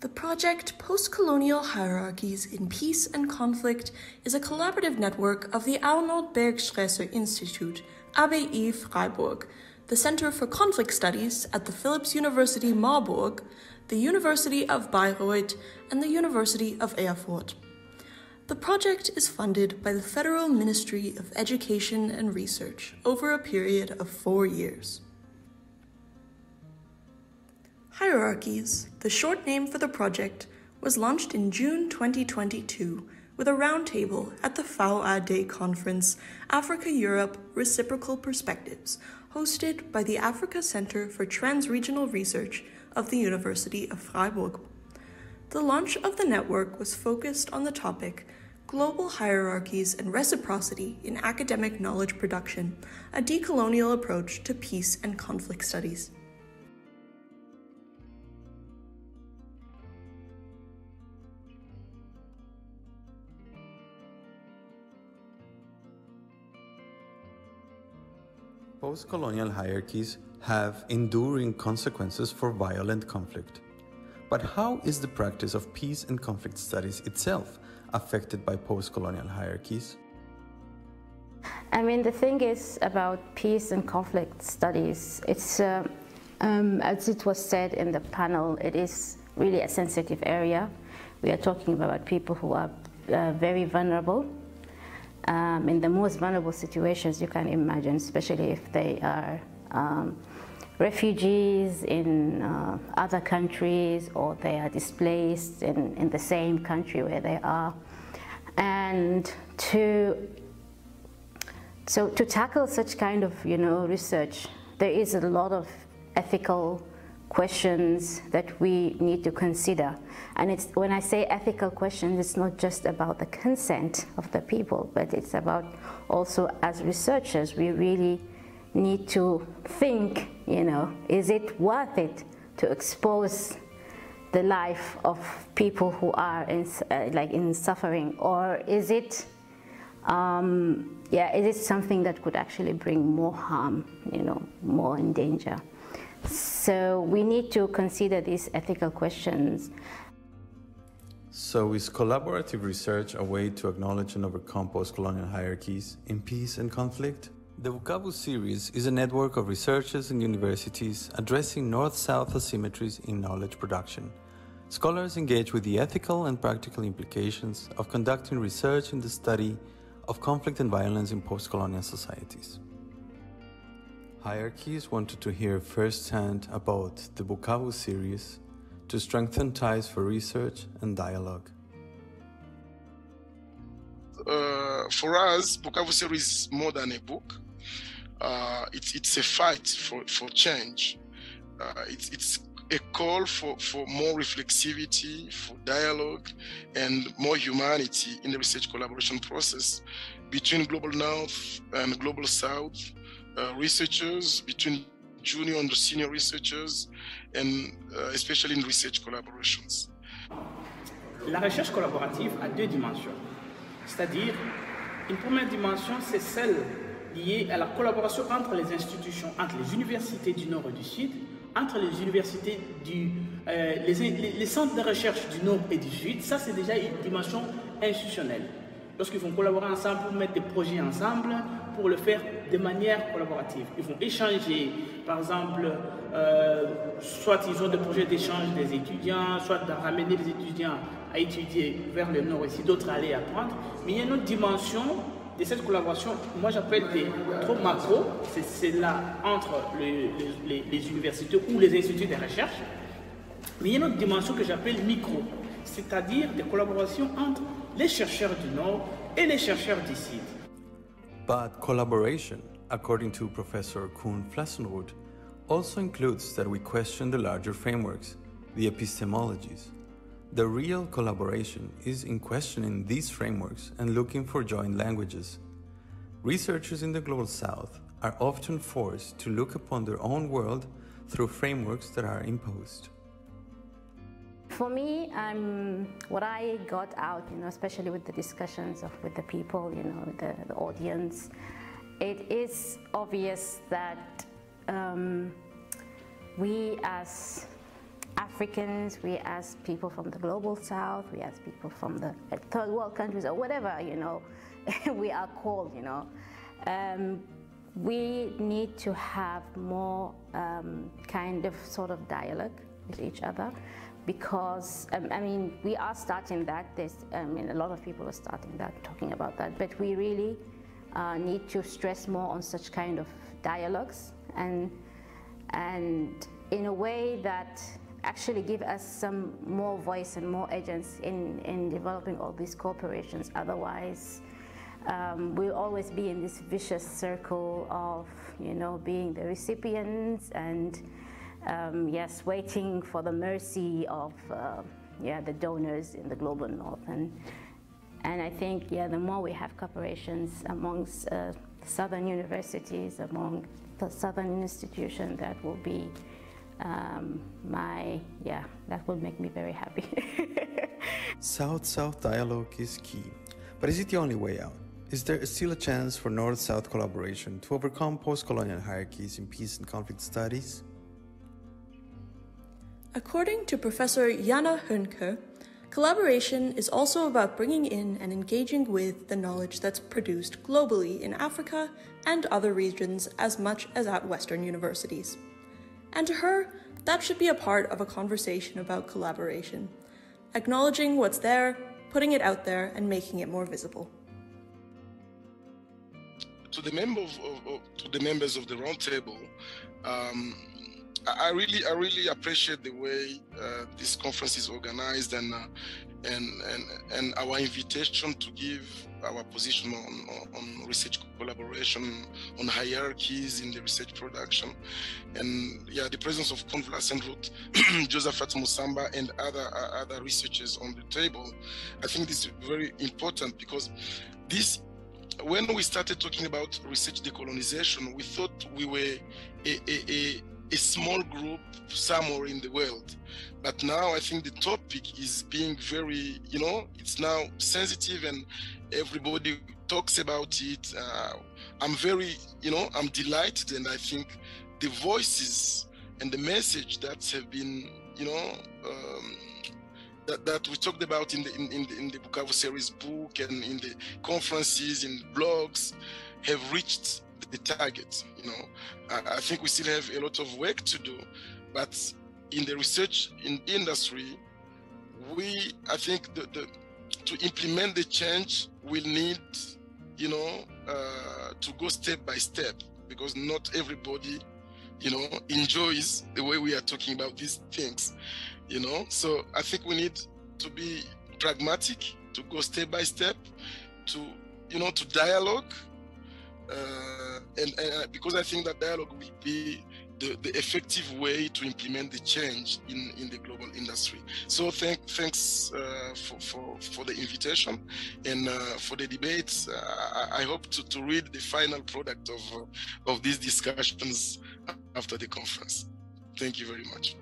The project Postcolonial Hierarchies in Peace and Conflict is a collaborative network of the Arnold Bergstraesser Institute, ABI Freiburg, the Center for Conflict Studies at the Philipps University Marburg, the University of Bayreuth, and the University of Erfurt. The project is funded by the Federal Ministry of Education and Research over a period of four years. Hierarchies, the short name for the project, was launched in June 2022 with a roundtable at the VAD conference Africa Europe Reciprocal Perspectives, hosted by the Africa Center for Transregional Research of the University of Freiburg. The launch of the network was focused on the topic Global Hierarchies and Reciprocity in Academic Knowledge Production, a decolonial approach to peace and conflict studies. Post-colonial hierarchies have enduring consequences for violent conflict. But how is the practice of peace and conflict studies itself affected by post-colonial hierarchies? I mean, the thing is about peace and conflict studies, it's, uh, um, as it was said in the panel, it is really a sensitive area. We are talking about people who are uh, very vulnerable um, in the most vulnerable situations you can imagine, especially if they are um, refugees in uh, other countries or they are displaced in, in the same country where they are. And to, so to tackle such kind of you know, research, there is a lot of ethical questions that we need to consider. And it's, when I say ethical questions, it's not just about the consent of the people, but it's about also as researchers, we really need to think, you know, is it worth it to expose the life of people who are in, uh, like in suffering, or is it, um, yeah, is it something that could actually bring more harm, you know, more in danger? So we need to consider these ethical questions. So is collaborative research a way to acknowledge and overcome post-colonial hierarchies in peace and conflict? The Bukavu series is a network of researchers and universities addressing north-south asymmetries in knowledge production. Scholars engage with the ethical and practical implications of conducting research in the study of conflict and violence in post-colonial societies. Hierarchies wanted to hear firsthand about the Bukavu series to strengthen ties for research and dialogue. Uh, for us, Bukavu series is more than a book. Uh, it's, it's a fight for, for change. Uh, it's, it's a call for, for more reflexivity, for dialogue, and more humanity in the research collaboration process between Global North and Global South, uh, researchers, between junior and senior researchers, and uh, especially in research collaborations. La recherche collaborative a deux dimensions. C'est-à-dire, une première dimension, c'est celle liée à la collaboration entre les institutions, entre les universités du Nord et du Sud, entre les universités du, euh, les, les, les, centres de recherche du Nord et du Sud. Ça, c'est déjà une dimension institutionnelle. Lorsqu'ils vont collaborer ensemble pour mettre des projets ensemble, pour le faire de manière collaborative. Ils vont échanger, par exemple, euh, soit ils ont des projets d'échange des étudiants, soit de ramener les étudiants à étudier vers le nord ici, d'autres à aller apprendre. Mais il y a une autre dimension de cette collaboration, moi j'appelle des trop macro, c'est là entre les, universités ou les instituts de recherche. Mais il y a une autre dimension que j'appelle micro, c'est-à-dire des collaborations entre les chercheurs du Nord et les chercheurs du Sud. But collaboration, according to Professor Koen Vlassenroot, also includes that we question the larger frameworks, the epistemologies. The real collaboration is in questioning these frameworks and looking for joint languages. Researchers in the Global South are often forced to look upon their own world through frameworks that are imposed. For me, um, what I got out, you know, especially with the discussions of with the people, you know, the, the audience, it is obvious that um, we as Africans, we as people from the global south, we as people from the third world countries or whatever, you know, we are called, you know. Um, we need to have more um, kind of sort of dialogue with each other because um, I mean we are starting that. There's I mean a lot of people are starting that, talking about that. But we really uh, need to stress more on such kind of dialogues and and in a way that actually give us some more voice and more agents in, in developing all these corporations. Otherwise, um, we'll always be in this vicious circle of, you know, being the recipients and, um, yes, waiting for the mercy of, uh, yeah, the donors in the global north. And, and I think, yeah, the more we have cooperations amongst uh, southern universities, among the southern institutions, that will be um, my, yeah, that will make me very happy. South-South dialogue is key. But is it the only way out? Is there still a chance for North-South collaboration to overcome post-colonial hierarchies in peace and conflict studies? According to Professor Jana Hoenke, collaboration is also about bringing in and engaging with the knowledge that's produced globally in Africa and other regions as much as at Western universities. And to her, that should be a part of a conversation about collaboration, acknowledging what's there, putting it out there, and making it more visible to the members of, of, to the members of the roundtable, um, I really I really appreciate the way uh, this conference is organized and uh, and and and our invitation to give our position on, on research collaboration, on hierarchies in the research production, and yeah, the presence of Koen Vlassenroot, Josaphat Musamba, and other uh, other researchers on the table. I think this is very important because this when we started talking about research decolonization, we thought we were a, a, a, small group somewhere in the world. But now I think the topic is being very, you know, it's now sensitive and everybody talks about it. Uh, I'm very, you know, I'm delighted and I think the voices and the message that have been, you know, um, that, that we talked about in the in, in the in the Bukavu series book and in the conferences, in blogs, have reached the target. You know, I, I think we still have a lot of work to do, but in the research in industry, we I think the, the to implement the change will need you know uh, to go step by step because not everybody you know enjoys the way we are talking about these things you know so i think we need to be pragmatic to go step by step to you know to dialogue uh, and, and uh, because i think that dialogue will be the, the effective way to implement the change in, in the global industry. So thank, thanks uh, for, for, for the invitation and uh, for the debates. Uh, I, hope to, to read the final product of, uh, of these discussions after the conference. Thank you very much.